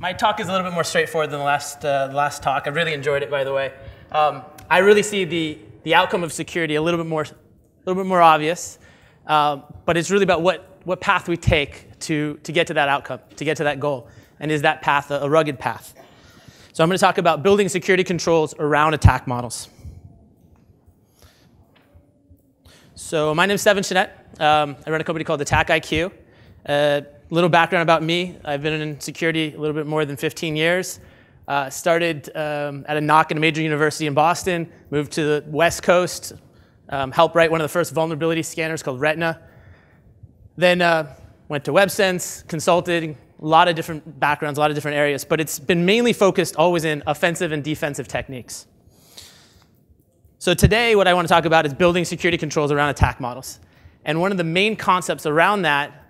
My talk is a little bit more straightforward than the last, uh, last talk. I really enjoyed it, by the way. Um, I really see the, the outcome of security a little bit more, a little bit more obvious, um, but it's really about what, what path we take to, to get to that outcome, to get to that goal. And is that path a, a rugged path? So I'm going to talk about building security controls around attack models. So my name is Stephan Chenette. Um, I run a company called AttackIQ. Uh, little background about me. I've been in security a little bit more than 15 years. Uh, started um, at a NOC in a major university in Boston, moved to the West Coast, um, helped write one of the first vulnerability scanners called Retina. Then uh, went to WebSense, consulted, a lot of different backgrounds, a lot of different areas, but it's been mainly focused always in offensive and defensive techniques. So today, what I want to talk about is building security controls around attack models. And one of the main concepts around that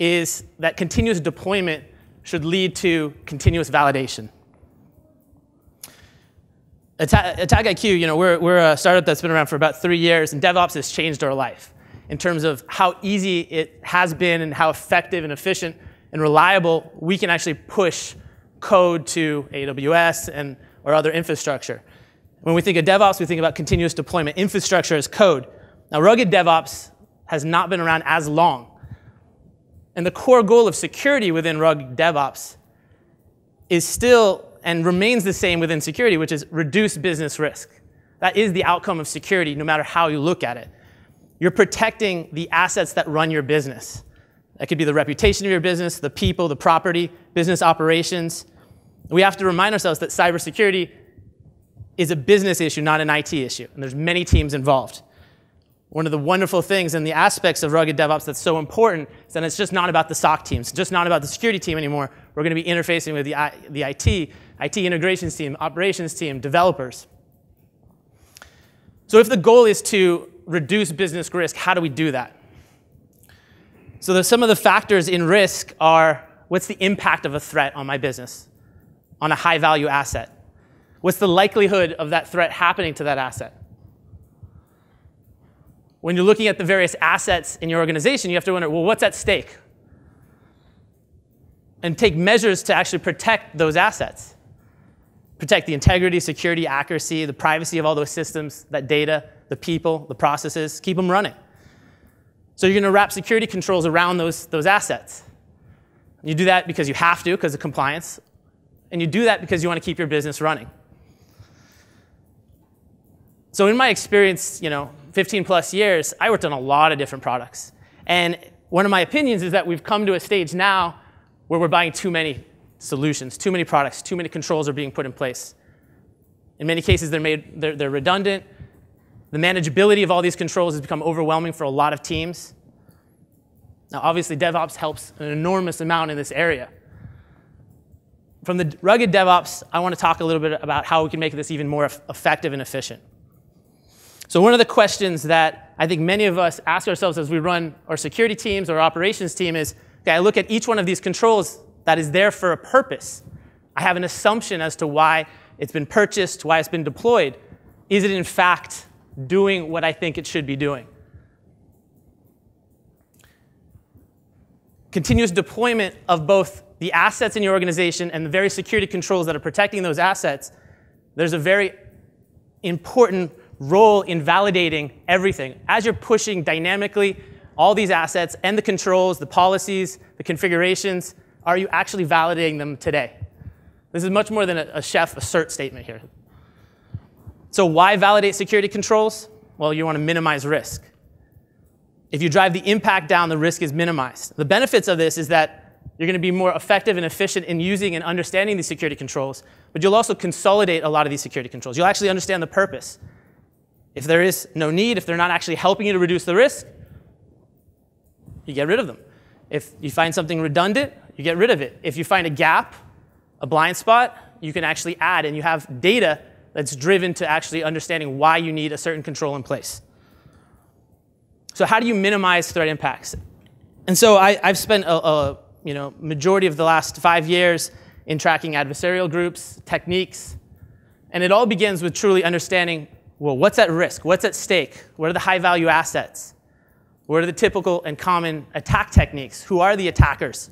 is that continuous deployment should lead to continuous validation. Attack, AttackIQ, you know, we're, we're a startup that's been around for about three years, and DevOps has changed our life in terms of how easy it has been and how effective and efficient and reliable we can actually push code to AWS and or other infrastructure. When we think of DevOps, we think about continuous deployment, infrastructure as code. Now, rugged DevOps has not been around as long. And the core goal of security within rugged DevOps is still and remains the same within security, which is reduce business risk. That is the outcome of security, no matter how you look at it. You're protecting the assets that run your business. That could be the reputation of your business, the people, the property, business operations. We have to remind ourselves that cybersecurity is a business issue, not an IT issue. And there's many teams involved. One of the wonderful things and the aspects of rugged DevOps that's so important is that it's just not about the SOC teams, it's just not about the security team anymore. We're going to be interfacing with the, I, the IT, IT integrations team, operations team, developers. So if the goal is to reduce business risk, how do we do that? So some of the factors in risk are what's the impact of a threat on my business, on a high value asset? What's the likelihood of that threat happening to that asset? When you're looking at the various assets in your organization, you have to wonder, well, what's at stake? And take measures to actually protect those assets. Protect the integrity, security, accuracy, the privacy of all those systems, that data, the people, the processes, keep them running. So you're going to wrap security controls around those, those assets. You do that because you have to, because of compliance, and you do that because you want to keep your business running. So in my experience, you know, 15 plus years, I worked on a lot of different products. And one of my opinions is that we've come to a stage now where we're buying too many solutions, too many products, too many controls are being put in place. In many cases, they're, made, they're, they're redundant. The manageability of all these controls has become overwhelming for a lot of teams. Now, obviously, DevOps helps an enormous amount in this area. From the rugged DevOps, I want to talk a little bit about how we can make this even more effective and efficient. So one of the questions that I think many of us ask ourselves as we run our security teams or operations team is, okay, I look at each one of these controls that is there for a purpose. I have an assumption as to why it's been purchased, why it's been deployed. Is it in fact doing what I think it should be doing? Continuous deployment of both the assets in your organization and the very security controls that are protecting those assets, there's a very important role in validating everything. As you're pushing dynamically all these assets and the controls, the policies, the configurations, are you actually validating them today? This is much more than a, chef assert statement here. So why validate security controls? Well, you want to minimize risk. If you drive the impact down, the risk is minimized. The benefits of this is that you're going to be more effective and efficient in using and understanding these security controls, but you'll also consolidate a lot of these security controls. You'll actually understand the purpose. If there is no need, if they're not actually helping you to reduce the risk, you get rid of them. If you find something redundant, you get rid of it. If you find a gap, a blind spot, you can actually add, and you have data that's driven to actually understanding why you need a certain control in place. So how do you minimize threat impacts? And so I, have spent a, a you know, majority of the last five years in tracking adversarial groups, techniques, and it all begins with truly understanding well, what's at risk? What's at stake? What are the high value assets? What are the typical and common attack techniques? Who are the attackers?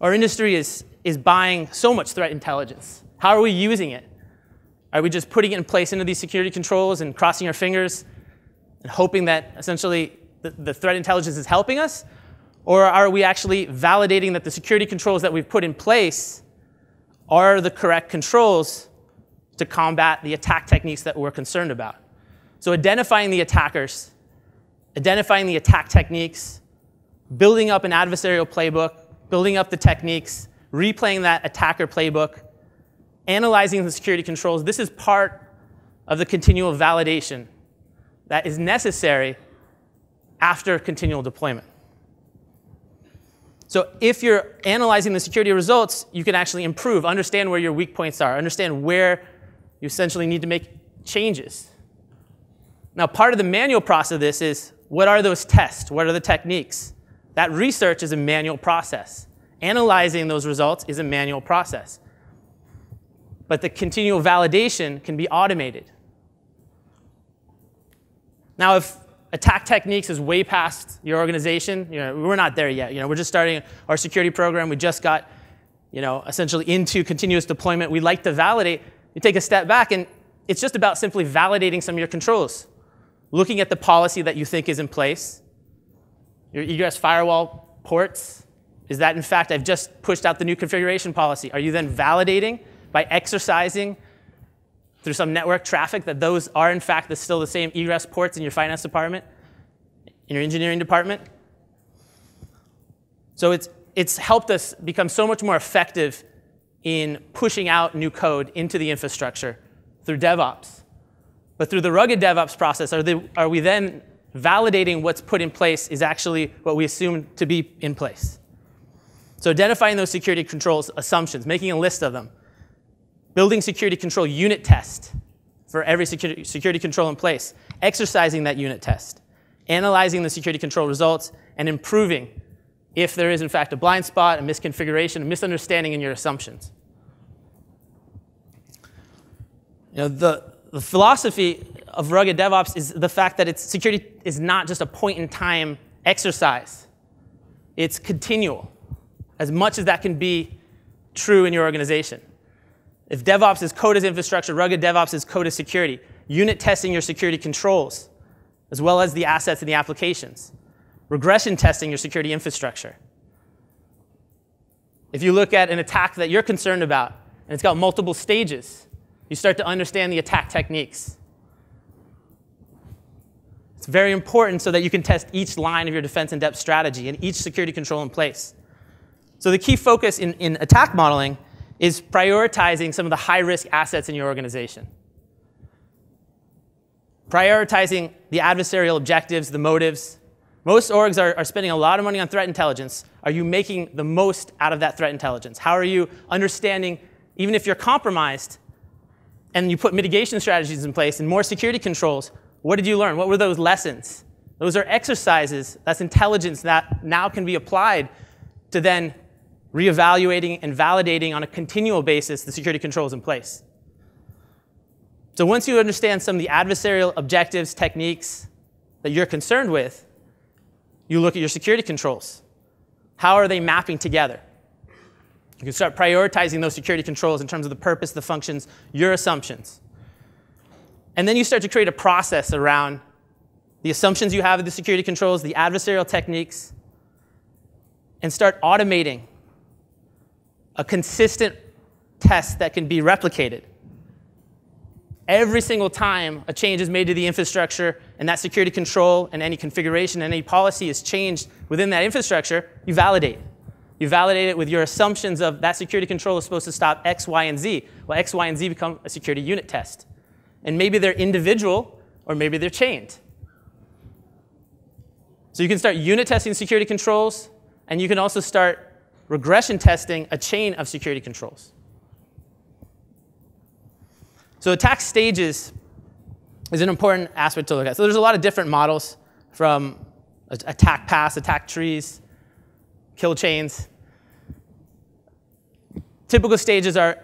Our industry is is buying so much threat intelligence? How are we using it? Are we just putting it in place into these security controls and crossing our fingers and hoping that essentially the, the threat intelligence is helping us? Or are we actually validating that the security controls that we've put in place are the correct controls to combat the attack techniques that we're concerned about? So identifying the attackers, identifying the attack techniques, building up an adversarial playbook, building up the techniques, replaying that attacker playbook, analyzing the security controls. This is part of the continual validation that is necessary after continual deployment. So if you're analyzing the security results, you can actually improve, understand where your weak points are, understand where you essentially need to make changes. Now, part of the manual process of this is what are those tests? What are the techniques? That research is a manual process. Analyzing those results is a manual process. But the continual validation can be automated. Now, if attack techniques is way past your organization. You know, we're not there yet. You know, we're just starting our security program. We just got, you know, essentially into continuous deployment. We like to validate. You take a step back, and it's just about simply validating some of your controls, looking at the policy that you think is in place, your egress firewall ports. Is that in fact I've just pushed out the new configuration policy? Are you then validating by exercising through some network traffic that those are in fact the, still the same egress ports in your finance department, in your engineering department. So it's, it's helped us become so much more effective in pushing out new code into the infrastructure through DevOps. But through the rugged DevOps process, are, they, are we then validating what's put in place is actually what we assume to be in place? So identifying those security controls assumptions, making a list of them, building security control unit test for every security, security control in place, exercising that unit test, analyzing the security control results, and improving if there is, in fact, a blind spot, a misconfiguration, a misunderstanding in your assumptions. You know, the, the philosophy of rugged DevOps is the fact that it's, security is not just a point in time exercise. It's continual, as much as that can be true in your organization. If DevOps is code as infrastructure, rugged DevOps is code as security. Unit testing your security controls, as well as the assets and the applications. Regression testing your security infrastructure. If you look at an attack that you're concerned about, and it's got multiple stages, you start to understand the attack techniques. It's very important so that you can test each line of your defense in depth strategy and each security control in place. So the key focus in, in attack modeling is prioritizing some of the high risk assets in your organization. Prioritizing the adversarial objectives, the motives. Most orgs are, are spending a lot of money on threat intelligence. Are you making the most out of that threat intelligence? How are you understanding, even if you're compromised and you put mitigation strategies in place and more security controls, what did you learn? What were those lessons? Those are exercises, that's intelligence that now can be applied to then reevaluating and validating on a continual basis the security controls in place. So once you understand some of the adversarial objectives, techniques that you're concerned with, you look at your security controls. How are they mapping together? You can start prioritizing those security controls in terms of the purpose, the functions, your assumptions. And then you start to create a process around the assumptions you have of the security controls, the adversarial techniques, and start automating a consistent test that can be replicated. Every single time a change is made to the infrastructure and that security control and any configuration and any policy is changed within that infrastructure, you validate. You validate it with your assumptions of that security control is supposed to stop X, Y, and Z. Well, X, Y, and Z become a security unit test. And maybe they're individual or maybe they're chained. So you can start unit testing security controls and you can also start regression testing a chain of security controls. So attack stages is an important aspect to look at. So there's a lot of different models from attack paths, attack trees, kill chains. Typical stages are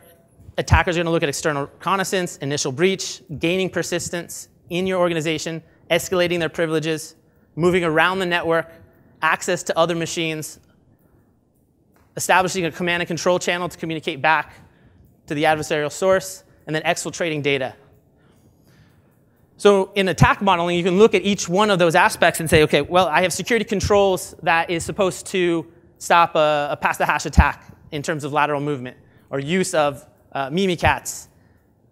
attackers are going to look at external reconnaissance, initial breach, gaining persistence in your organization, escalating their privileges, moving around the network, access to other machines, establishing a command and control channel to communicate back to the adversarial source, and then exfiltrating data. So in attack modeling, you can look at each one of those aspects and say, okay, well, I have security controls that is supposed to stop a, a pass-the-hash attack in terms of lateral movement, or use of uh, Mimikatz,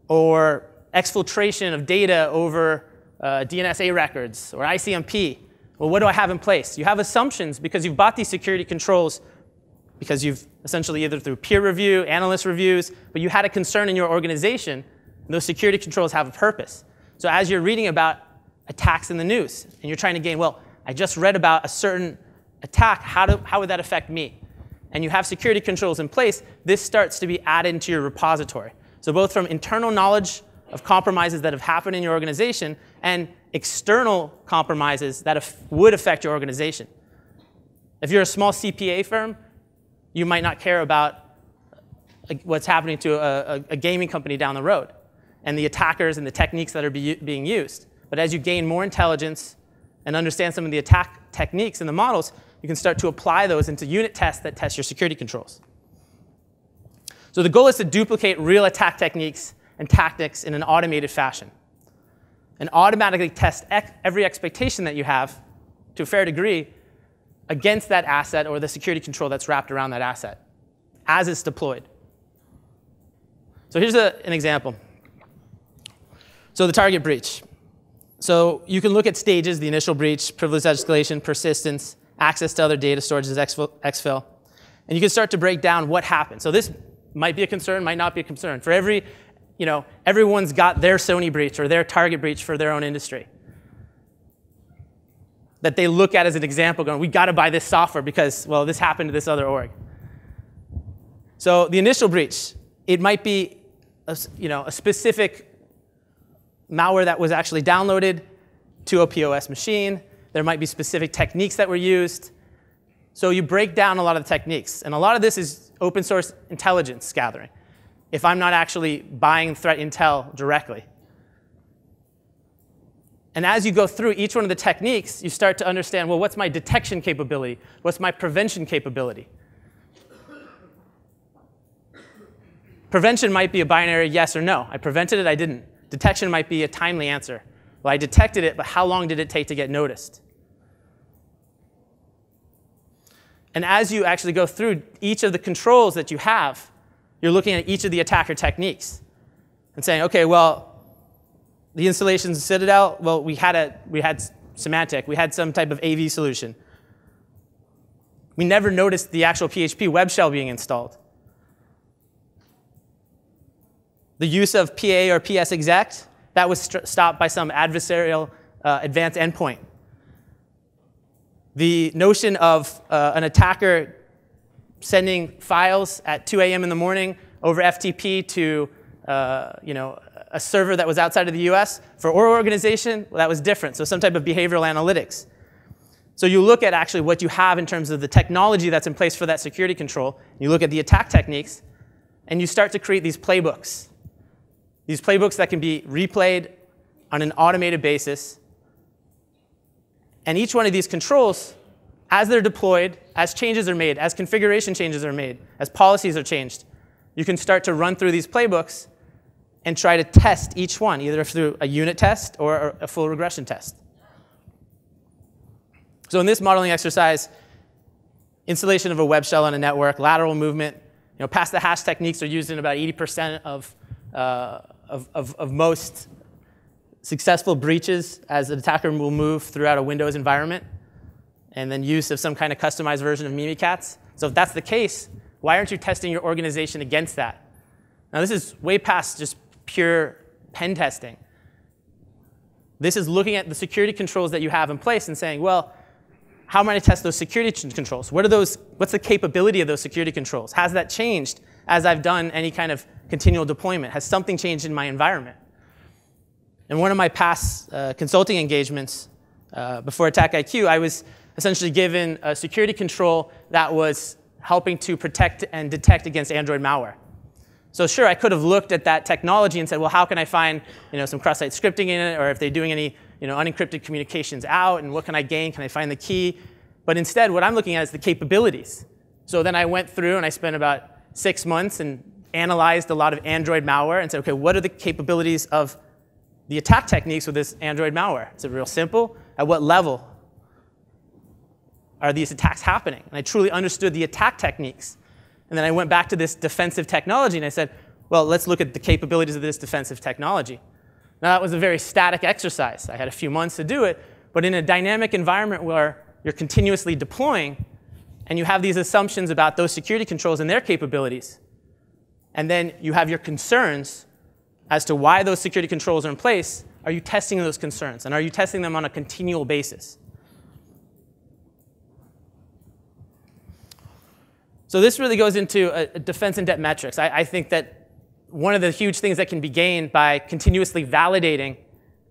or exfiltration of data over uh, DNS A records, or ICMP. Well, what do I have in place? You have assumptions because you've bought these security controls because you've essentially either through peer review, analyst reviews, but you had a concern in your organization, those security controls have a purpose. So as you're reading about attacks in the news, and you're trying to gain, well, I just read about a certain attack, how, do, how would that affect me? And you have security controls in place, this starts to be added into your repository. So both from internal knowledge of compromises that have happened in your organization and external compromises that would affect your organization. If you're a small CPA firm, you might not care about what's happening to a, a, gaming company down the road and the attackers and the techniques that are be, being used. But as you gain more intelligence and understand some of the attack techniques and the models, you can start to apply those into unit tests that test your security controls. So the goal is to duplicate real attack techniques and tactics in an automated fashion and automatically test every expectation that you have to a fair degree against that asset or the security control that's wrapped around that asset as it's deployed. So here's a, an example. So the target breach. So you can look at stages, the initial breach, privilege escalation, persistence, access to other data storage as exfil, and you can start to break down what happened. So this might be a concern, might not be a concern. For every, you know, everyone's got their Sony breach or their target breach for their own industry that they look at as an example going, we got to buy this software because, well, this happened to this other org. So the initial breach, it might be a, you know, a specific malware that was actually downloaded to a POS machine. There might be specific techniques that were used. So you break down a lot of the techniques. And a lot of this is open source intelligence gathering. If I'm not actually buying threat intel directly. And as you go through each one of the techniques, you start to understand, well, what's my detection capability? What's my prevention capability? Prevention might be a binary yes or no. I prevented it, I didn't. Detection might be a timely answer. Well, I detected it, but how long did it take to get noticed? And as you actually go through each of the controls that you have, you're looking at each of the attacker techniques and saying, okay, well, the installations of Citadel, well, we had, a, we had Symantec. We had some type of AV solution. We never noticed the actual PHP web shell being installed. The use of PA or PS exec, that was st stopped by some adversarial uh, advanced endpoint. The notion of uh, an attacker sending files at 2 a.m. in the morning over FTP to uh, you know, a server that was outside of the US. For our organization, well, that was different, so some type of behavioral analytics. So you look at actually what you have in terms of the technology that's in place for that security control. You look at the attack techniques, and you start to create these playbooks. These playbooks that can be replayed on an automated basis. And each one of these controls, as they're deployed, as changes are made, as configuration changes are made, as policies are changed, you can start to run through these playbooks and try to test each one, either through a unit test or a full regression test. So in this modeling exercise, installation of a web shell on a network, lateral movement, you know, pass the hash techniques are used in about 80% of, uh, of, of, of most successful breaches as an attacker will move throughout a Windows environment, and then use of some kind of customized version of Mimikatz. So if that's the case, why aren't you testing your organization against that? Now this is way past just pure pen testing. This is looking at the security controls that you have in place and saying, well, how am I going to test those security controls? What are those, what's the capability of those security controls? Has that changed as I've done any kind of continual deployment? Has something changed in my environment? In one of my past uh, consulting engagements uh, before AttackIQ, I was essentially given a security control that was helping to protect and detect against Android malware. So sure, I could have looked at that technology and said, well, how can I find you know, some cross-site scripting in it, or if they're doing any you know, unencrypted communications out, and what can I gain? Can I find the key? But instead, what I'm looking at is the capabilities. So then I went through and I spent about six months and analyzed a lot of Android malware and said, okay, what are the capabilities of the attack techniques with this Android malware? Is it real simple? At what level are these attacks happening? And I truly understood the attack techniques. And then I went back to this defensive technology and I said, well, let's look at the capabilities of this defensive technology. Now, that was a very static exercise. I had a few months to do it, but in a dynamic environment where you're continuously deploying and you have these assumptions about those security controls and their capabilities, and then you have your concerns as to why those security controls are in place, are you testing those concerns? And are you testing them on a continual basis? So this really goes into a, defense in depth metrics. I, I think that one of the huge things that can be gained by continuously validating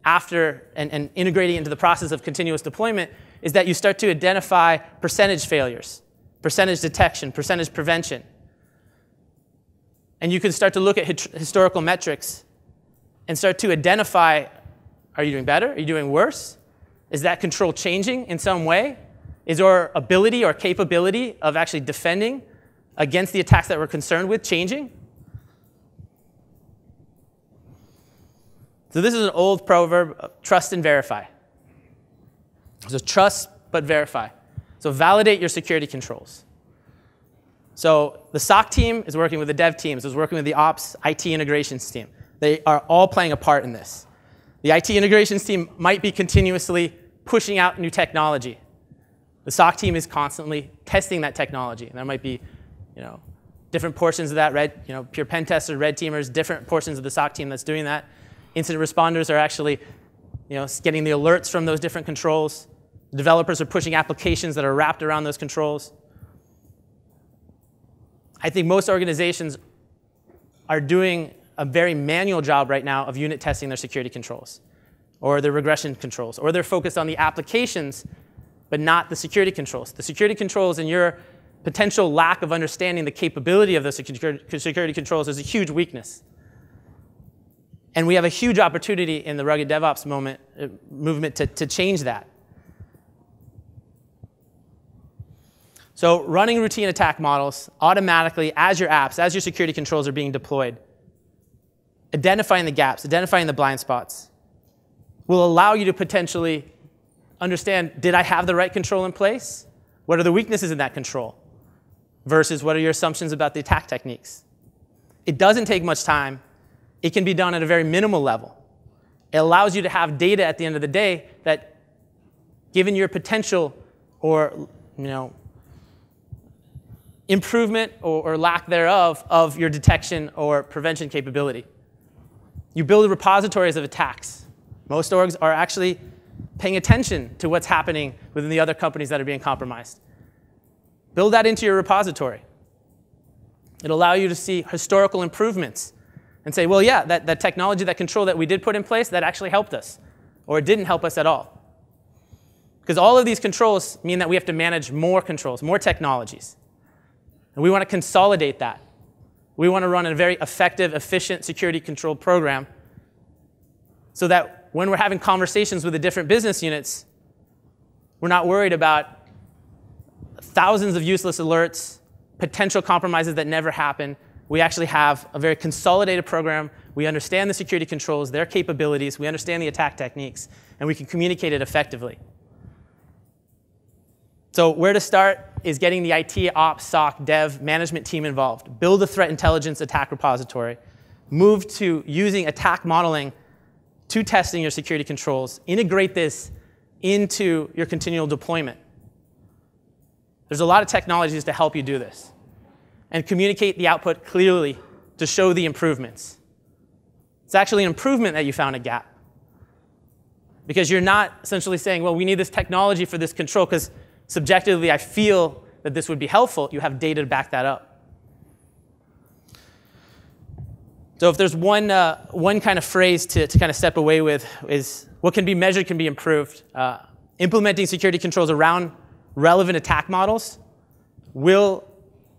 after and, and, integrating into the process of continuous deployment is that you start to identify percentage failures, percentage detection, percentage prevention. And you can start to look at historical metrics and start to identify are you doing better? Are you doing worse? Is that control changing in some way? Is our ability or capability of actually defending against the attacks that we're concerned with changing? So this is an old proverb, uh, trust and verify. So trust but verify. So validate your security controls. So the SOC team is working with the dev teams, is working with the ops IT integrations team. They are all playing a part in this. The IT integrations team might be continuously pushing out new technology. The SOC team is constantly testing that technology. And there might be, you know, different portions of that red, you know, pure pen testers, red teamers, different portions of the SOC team that's doing that. Incident responders are actually, you know, getting the alerts from those different controls. Developers are pushing applications that are wrapped around those controls. I think most organizations are doing a very manual job right now of unit testing their security controls or their regression controls, or they're focused on the applications but not the security controls. The security controls in your potential lack of understanding the capability of those security controls is a huge weakness. And we have a huge opportunity in the rugged DevOps moment, uh, movement to, to change that. So running routine attack models automatically as your apps, as your security controls are being deployed, identifying the gaps, identifying the blind spots, will allow you to potentially understand, did I have the right control in place? What are the weaknesses in that control? Versus what are your assumptions about the attack techniques? It doesn't take much time. It can be done at a very minimal level. It allows you to have data at the end of the day that, given your potential or you know, improvement or, or lack thereof of your detection or prevention capability. You build repositories of attacks. Most orgs are actually paying attention to what's happening within the other companies that are being compromised. Build that into your repository. It'll allow you to see historical improvements and say, well, yeah, that, that technology, that control that we did put in place, that actually helped us, or it didn't help us at all. Because all of these controls mean that we have to manage more controls, more technologies. And we want to consolidate that. We want to run a very effective, efficient security control program so that when we're having conversations with the different business units, we're not worried about thousands of useless alerts, potential compromises that never happen. We actually have a very consolidated program. We understand the security controls, their capabilities, we understand the attack techniques, and we can communicate it effectively. So where to start is getting the IT, ops, SOC, dev, management team involved. Build a threat intelligence attack repository. Move to using attack modeling to testing your security controls. Integrate this into your continual deployment. There's a lot of technologies to help you do this. And communicate the output clearly to show the improvements. It's actually an improvement that you found a gap. Because you're not essentially saying, well, we need this technology for this control because subjectively I feel that this would be helpful. You have data to back that up. So if there's one, uh, one kind of phrase to, to kind of step away with is what can be measured can be improved. Uh, implementing security controls around relevant attack models will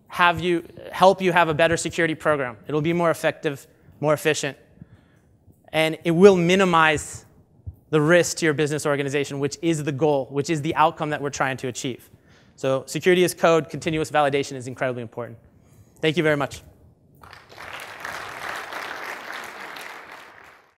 have you, help you have a better security program. It'll be more effective, more efficient, and it will minimize the risk to your business organization, which is the goal, which is the outcome that we're trying to achieve. So security as code, continuous validation is incredibly important. Thank you very much.